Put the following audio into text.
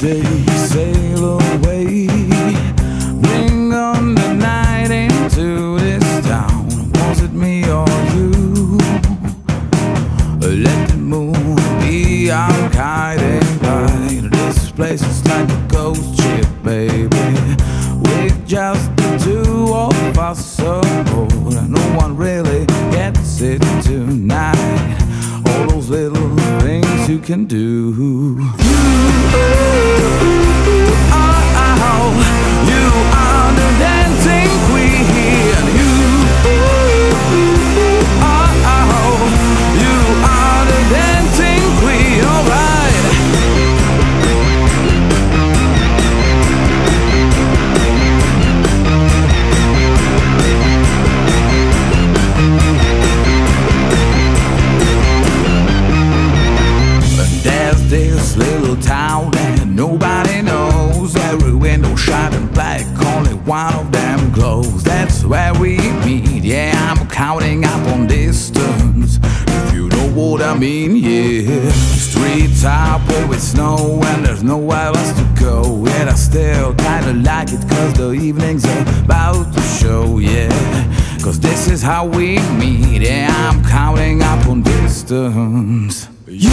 sail away. Bring on the night into this town. Was it me or you? Let the moon be. I'm kiting. This place is like a ghost ship, baby. With just two of us no one really gets it tonight. All those little things you can do. This little town that nobody knows. Every window shining black, only one of them glows. That's where we meet. Yeah, I'm counting up on distance. If you know what I mean, yeah. Streets are with snow and there's nowhere else to go. Yet I still kinda like it cause the evening's about to show, yeah. Cause this is how we meet. Yeah, I'm counting up on distance. You,